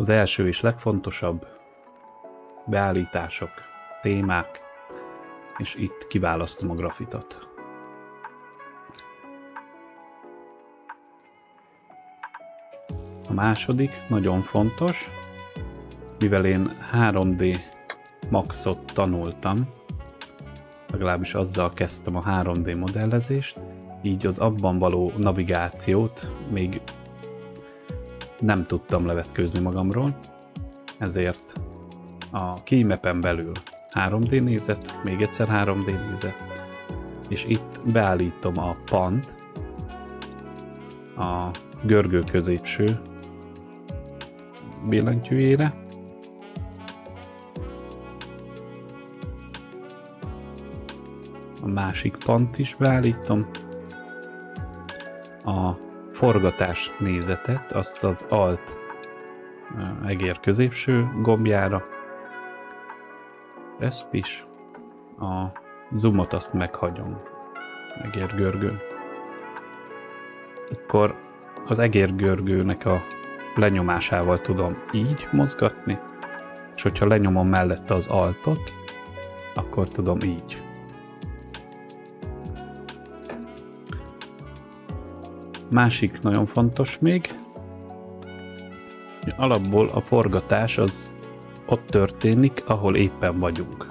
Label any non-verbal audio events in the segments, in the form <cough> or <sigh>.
az első és legfontosabb beállítások, témák, és itt kiválasztom a grafitot. A második nagyon fontos, mivel én 3D Maxot tanultam, legalábbis azzal kezdtem a 3D modellezést, így az abban való navigációt még nem tudtam levetkőzni magamról, ezért a keymapen belül 3D nézet, még egyszer 3D nézet, és itt beállítom a pant, a görgő középső billentyűjére, a másik pant is beállítom, a forgatás nézetet, azt az alt egér középső gombjára, ezt is, a zoomot azt meghagyom, egérgörgő. Akkor az egérgörgőnek a lenyomásával tudom így mozgatni, és hogyha lenyomom mellette az altot, akkor tudom így. Másik nagyon fontos még, alapból a forgatás az ott történik, ahol éppen vagyunk.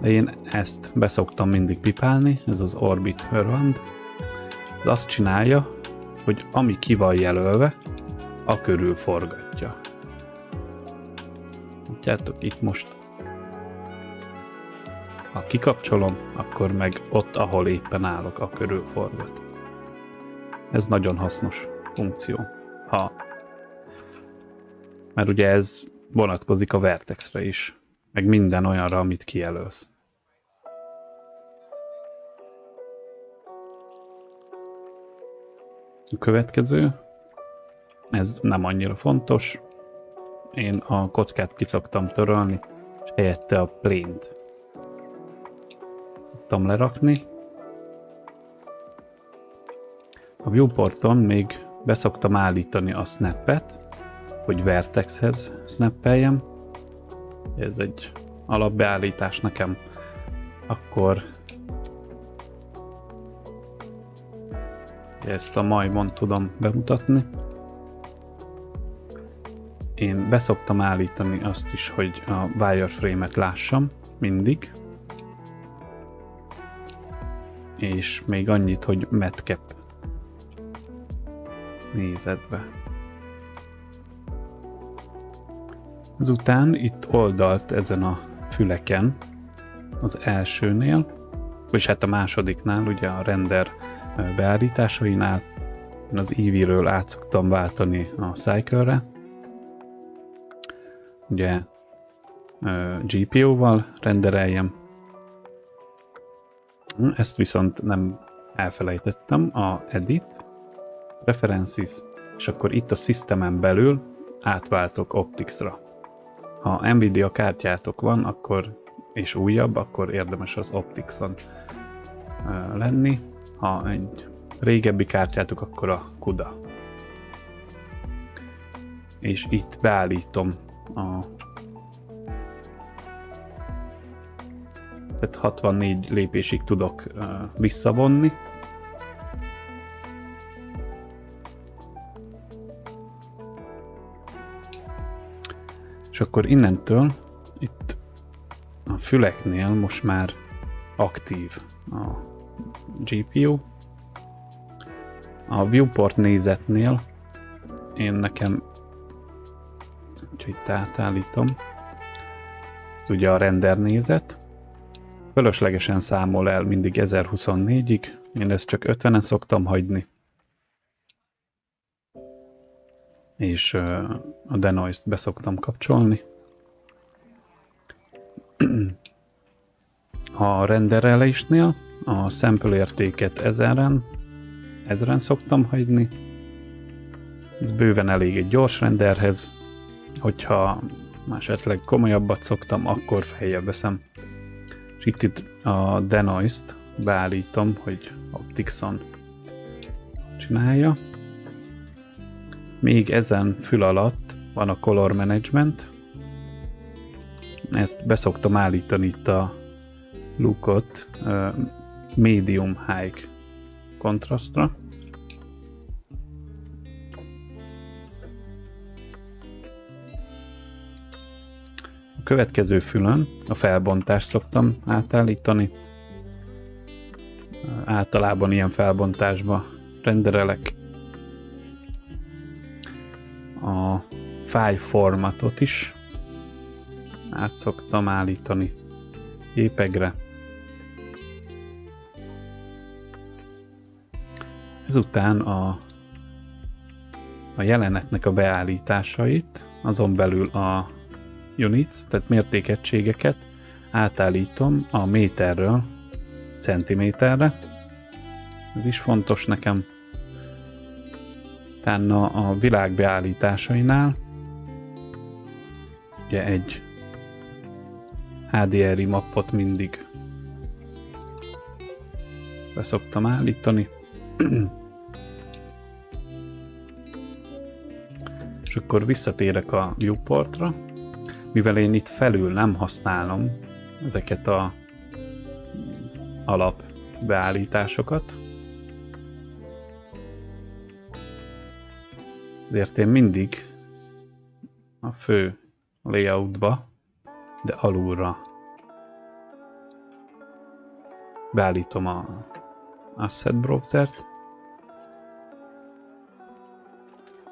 De én ezt beszoktam mindig pipálni, ez az Orbit Hörvand. De azt csinálja, hogy ami ki van jelölve, a körül forgatja. Látjátok, itt most ha kikapcsolom, akkor meg ott, ahol éppen állok, a körül forgat. Ez nagyon hasznos funkció. Ha mert ugye ez vonatkozik a Vertexre is, meg minden olyanra, amit kijelölsz. A következő, ez nem annyira fontos, én a kockát kiszoktam törölni, és helyette a plént tudtam lerakni. Viewporton még beszoktam állítani a snappet, hogy Vertexhez snappeljem. Ez egy alapbeállítás nekem. Akkor ezt a majmon tudom bemutatni. Én beszoktam állítani azt is, hogy a wireframe-et lássam mindig. És még annyit, hogy metcap nézetbe. Ezután itt oldalt ezen a füleken, az elsőnél, vagy hát a másodiknál, ugye a render beállításainál, az Eevee-ről át szoktam váltani a Cycle-re. Ugye GPU-val rendereljem. Ezt viszont nem elfelejtettem, a Edit, Preferences, és akkor itt a Systemen belül átváltok Optics-ra. Ha Nvidia kártyátok van, akkor és újabb, akkor érdemes az Optix-on lenni. Ha egy régebbi kártyátok, akkor a CUDA. És itt beállítom a tehát 64 lépésig tudok visszavonni, És akkor innentől itt a füleknél most már aktív a GPU. A viewport nézetnél én nekem úgyhogy itt átállítom. Ez ugye a render nézet. Fölöslegesen számol el mindig 1024-ig, én ezt csak 50-en szoktam hagyni. És a denoise-t beszoktam kapcsolni. A renderelésnél a sample értéket 1000-en, 1000-en szoktam hagyni. Ez bőven elég egy gyors renderhez, hogyha esetleg komolyabbat szoktam, akkor feljebb veszem. És itt, itt a denoise-t beállítom, hogy Optixon csinálja Még ezen fül alatt van a Color Management. Ezt beszoktam állítani itt a lookot medium high kontrasztra. A következő fülön a felbontást szoktam átállítani. Általában ilyen felbontásba renderelek file formatot is át szoktam állítani képegre. Ezután a, a jelenetnek a beállításait, azon belül a units, tehát mértékegységeket átállítom a méterről centiméterre. Ez is fontos nekem. Utána a világ beállításainál ugye egy HDRI mappot mindig beszoktam állítani. <clears throat> És akkor visszatérek a viewportra, mivel én itt felül nem használom ezeket a alap beállításokat, ezért én mindig a fő layoutba, de alulra beállítom a Asset Browser-t.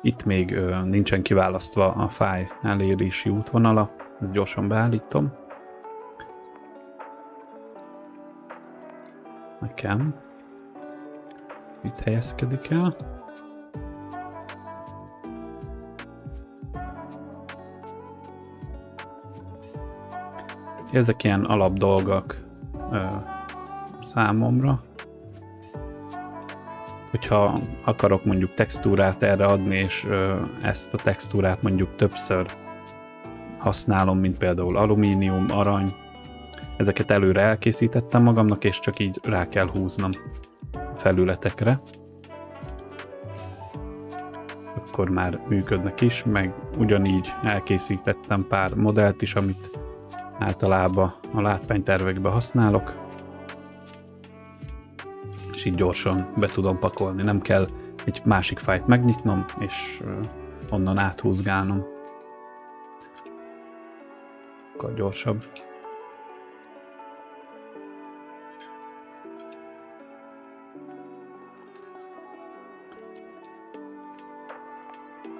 Itt még ö, nincsen kiválasztva a fáj elérési útvonala, ezt gyorsan beállítom. Nekem. Itt helyezkedik el. Ezek ilyen alap dolgok ö, számomra. Hogyha akarok mondjuk textúrát erre adni, és ö, ezt a textúrát mondjuk többször használom, mint például alumínium, arany, ezeket előre elkészítettem magamnak, és csak így rá kell húznom a felületekre. Akkor már működnek is, meg ugyanígy elkészítettem pár modellt is, amit általában a látványtervekbe használok, és így gyorsan be tudom pakolni. Nem kell egy másik fájt megnyitnom, és onnan áthúzgálnom. Akkor gyorsabb.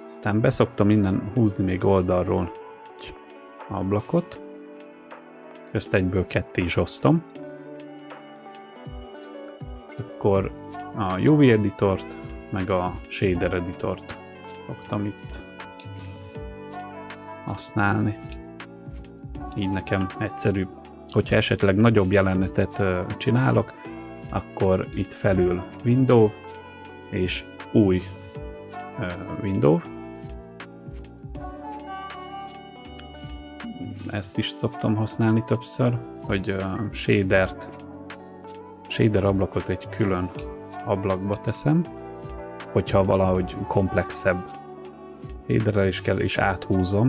Aztán beszoktam innen húzni még oldalról egy ablakot. Ezt egyből ketté is osztom. Akkor a UV editort, meg a shader editort szoktam itt használni. Így nekem egyszerűbb. Hogyha esetleg nagyobb jelenetet csinálok, akkor itt felül Window és új Window, ezt is szoktam használni többször, hogy a shadert, shader ablakot egy külön ablakba teszem, hogyha valahogy komplexebb shaderrel is kell, és áthúzom.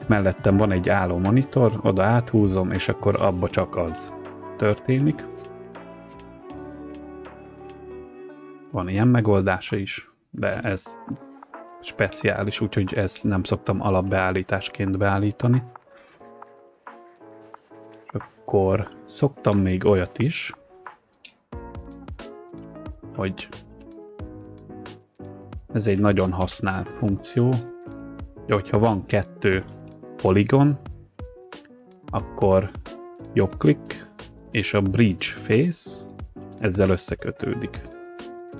Itt mellettem van egy álló monitor, oda áthúzom, és akkor abba csak az történik. Van ilyen megoldása is, de ez speciális, úgyhogy ezt nem szoktam alapbeállításként beállítani. És akkor szoktam még olyat is, hogy ez egy nagyon használt funkció, hogyha van kettő poligon, akkor jobb és a bridge face ezzel összekötődik.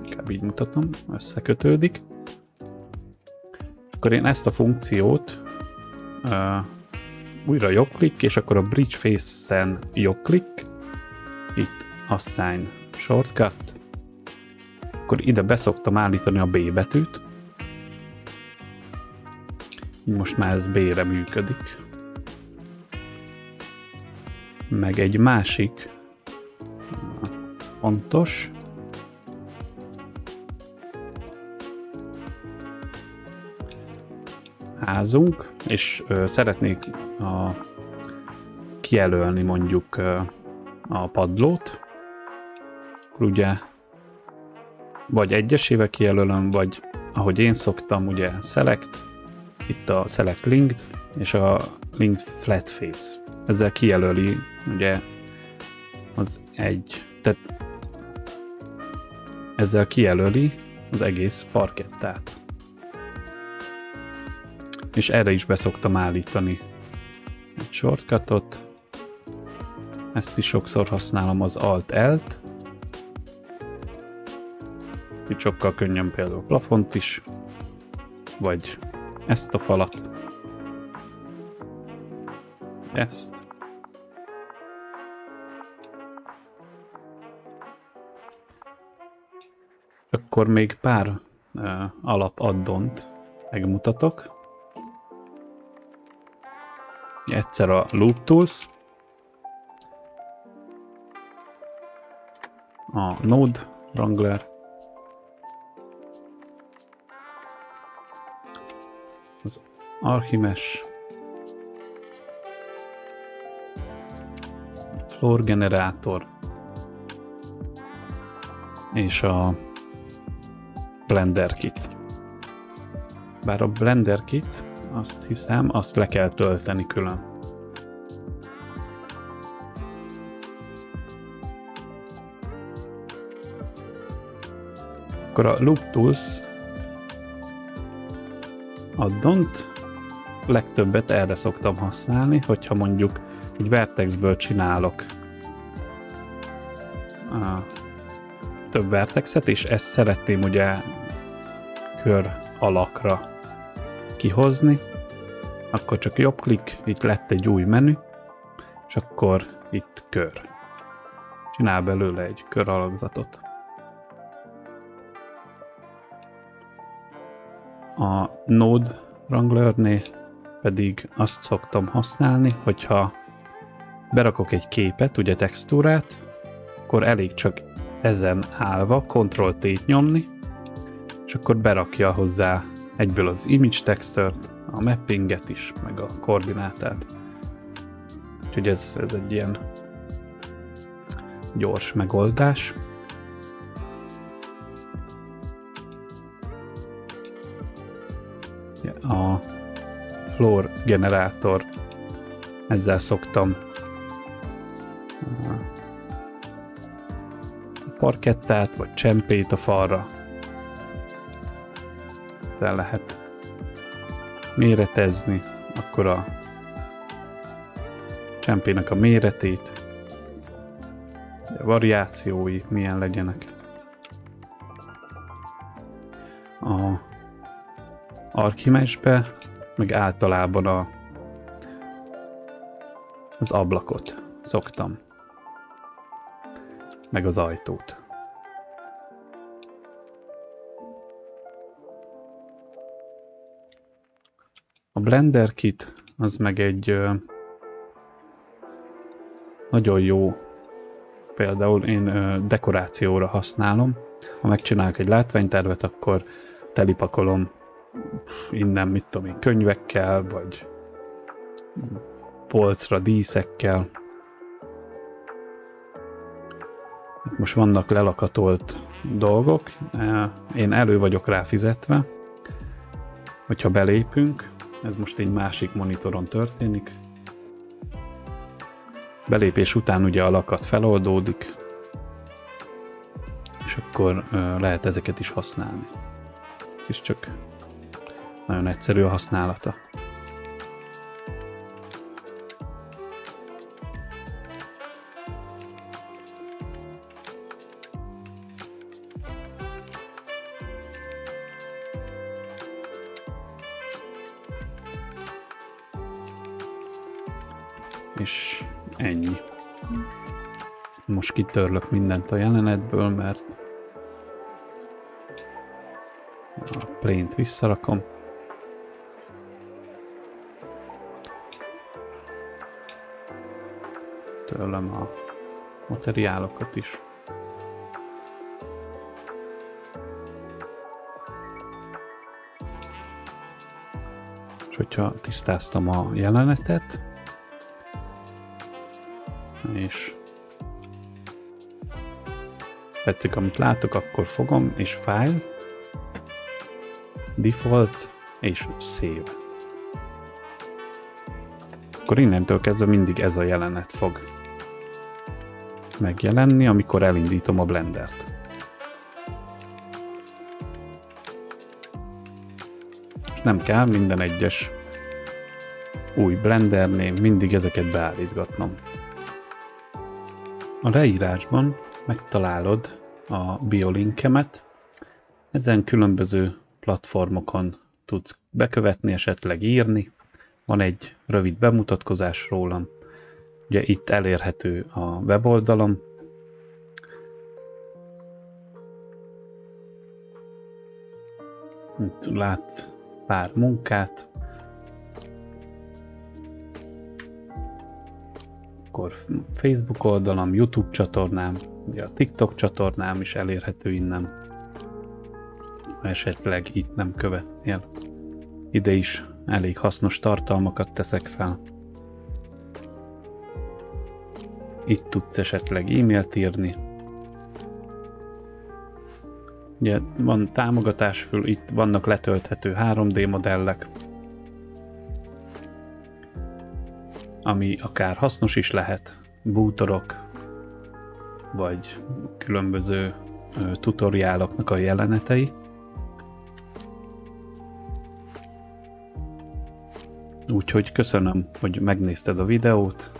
Inkább így mutatom, összekötődik akkor én ezt a funkciót uh, újra jobbklik, és akkor a bridge face-en jobbklik, itt assign shortcut, akkor ide beszoktam állítani a B betűt, most már ez B-re működik. Meg egy másik fontos, házunk, és ö, szeretnék a, kijelölni mondjuk ö, a padlót, akkor ugye vagy egyesével kijelölöm, vagy ahogy én szoktam, ugye select, itt a select linked, és a linked flat face. Ezzel kijelöli ugye az egy, tehát ezzel kijelöli az egész parkettát. És erre is beszoktam állítani egy shortcutot. Ezt is sokszor használom az Alt-L-t. Itt sokkal könnyen például plafont is, vagy ezt a falat. Ezt. Akkor még pár uh, alap addont megmutatok. Egyszer a Loop Tools, a Node Wrangler, az Archimesh, Floor Generator, és a Blender Kit. Bár a Blender Kit, azt hiszem, azt le kell tölteni külön. Akkor a Loop Tools addont legtöbbet erre szoktam használni, hogyha mondjuk egy vertexből csinálok több vertexet, és ezt szeretném ugye kör alakra kihozni, akkor csak jobb klik, itt lett egy új menü, és akkor itt kör. Csinál belőle egy kör alakzatot. A Node Wranglernél pedig azt szoktam használni, hogyha berakok egy képet, ugye textúrát, akkor elég csak ezen állva Ctrl-T nyomni, és akkor berakja hozzá egyből az image textert, a mappinget is, meg a koordinátát. Úgyhogy ez, ez egy ilyen gyors megoldás. A floor generátor, ezzel szoktam parkettát, vagy csempét a falra. El lehet méretezni, akkor a csempének a méretét, a variációi milyen legyenek. A Archimesbe, meg általában a, az ablakot szoktam meg az ajtót. A Blender Kit az meg egy nagyon jó, például én dekorációra használom. Ha megcsinálok egy látványtervet, akkor telipakolom innen, mit tudom én, könyvekkel, vagy polcra díszekkel, most vannak lelakatolt dolgok, én elő vagyok rá fizetve, hogyha belépünk, ez most egy másik monitoron történik, belépés után ugye a lakat feloldódik, és akkor lehet ezeket is használni. Ez is csak nagyon egyszerű a használata. És ennyi. Most kitörlök mindent a jelenetből, mert a plane-t visszarakom. Tőlem a materiálokat is. És hogyha tisztáztam a jelenetet, és tetszik, amit látok, akkor fogom, és File, Default, és Save. Akkor innentől kezdve mindig ez a jelenet fog megjelenni, amikor elindítom a Blendert. És nem kell minden egyes új Blendernél mindig ezeket beállítgatnom. A leírásban megtalálod a biolinkemet, ezen különböző platformokon tudsz bekövetni, esetleg írni. Van egy rövid bemutatkozás rólam. Ugye itt elérhető a weboldalom. Itt látsz pár munkát. Akkor Facebook oldalam, YouTube csatornám, ugye a TikTok csatornám is elérhető innen esetleg itt nem követnél. Ide is elég hasznos tartalmakat teszek fel. Itt tudsz esetleg e-mailt írni. Ugye van támogatás föl, itt vannak letölthető 3D modellek, ami akár hasznos is lehet, bútorok, vagy különböző tutoriáloknak a jelenetei. Úgyhogy köszönöm, hogy megnézted a videót.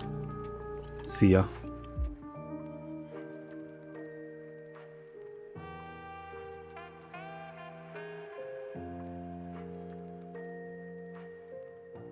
Szia!